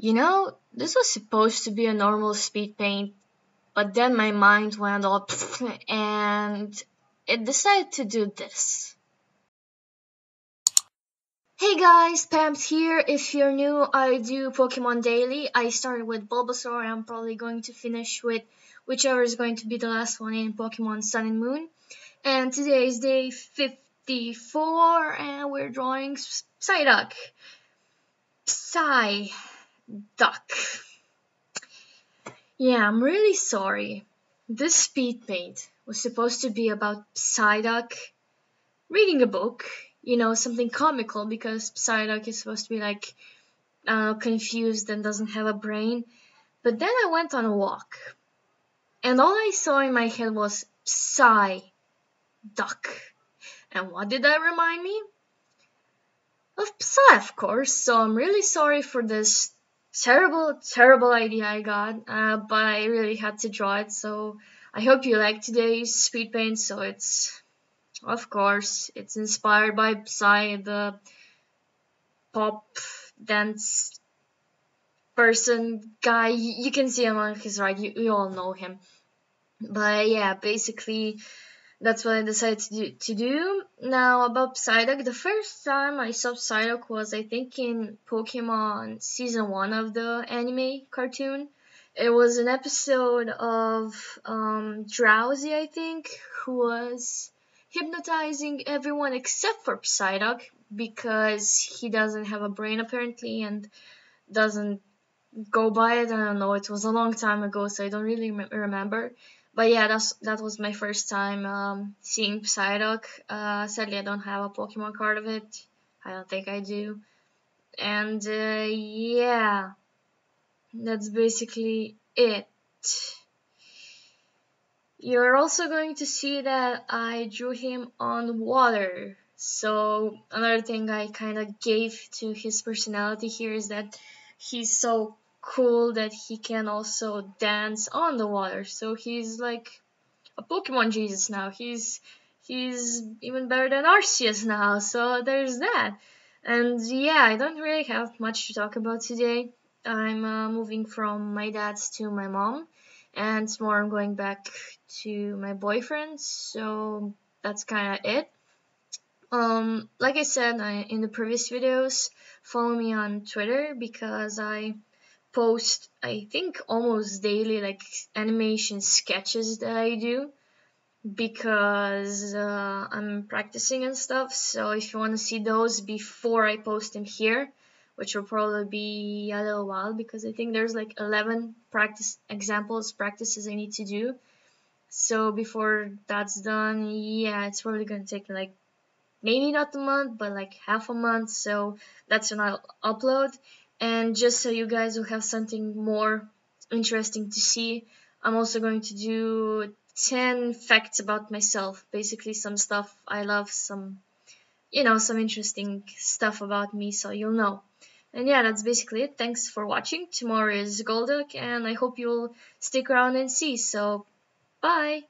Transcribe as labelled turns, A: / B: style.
A: You know, this was supposed to be a normal speed paint, but then my mind went all and it decided to do this. Hey guys, Pamps here. If you're new, I do Pokemon Daily. I started with Bulbasaur and I'm probably going to finish with whichever is going to be the last one in Pokemon Sun and Moon. And today is day 54 and we're drawing Psyduck. Psy duck. Yeah, I'm really sorry. This speed paint was supposed to be about Psyduck reading a book, you know, something comical because Psyduck is supposed to be like uh, confused and doesn't have a brain. But then I went on a walk, and all I saw in my head was Psy duck. And what did that remind me? Of Psy, of course. So I'm really sorry for this terrible, terrible idea I got, uh, but I really had to draw it. So I hope you like today's speed paint. So it's, of course, it's inspired by Psy, the pop dance person guy. You can see him on his right. You, you all know him. But yeah, basically that's what I decided to do. To do. Now about Psyduck, the first time I saw Psyduck was I think in Pokemon season one of the anime cartoon. It was an episode of um, Drowzee, I think, who was hypnotizing everyone except for Psyduck because he doesn't have a brain apparently and doesn't go by it. I don't know. It was a long time ago, so I don't really remember but yeah, that's that was my first time um, seeing Psyduck. Uh, sadly, I don't have a Pokemon card of it. I don't think I do. And uh, yeah, that's basically it. You're also going to see that I drew him on water. So another thing I kind of gave to his personality here is that he's so cool that he can also dance on the water. So he's like a Pokemon Jesus now. He's he's even better than Arceus now. So there's that. And yeah, I don't really have much to talk about today. I'm uh, moving from my dad's to my mom, and tomorrow I'm going back to my boyfriend. So that's kind of it. Um, like I said I, in the previous videos, follow me on Twitter because I post I think almost daily like animation sketches that I do because uh, I'm practicing and stuff. So if you want to see those before I post them here which will probably be a little while because I think there's like 11 practice examples practices I need to do. So before that's done yeah it's probably gonna take like maybe not a month but like half a month. So that's when I'll upload and just so you guys will have something more interesting to see, I'm also going to do 10 facts about myself. Basically, some stuff I love, some, you know, some interesting stuff about me, so you'll know. And yeah, that's basically it. Thanks for watching. Tomorrow is Golduck, and I hope you'll stick around and see. So, bye!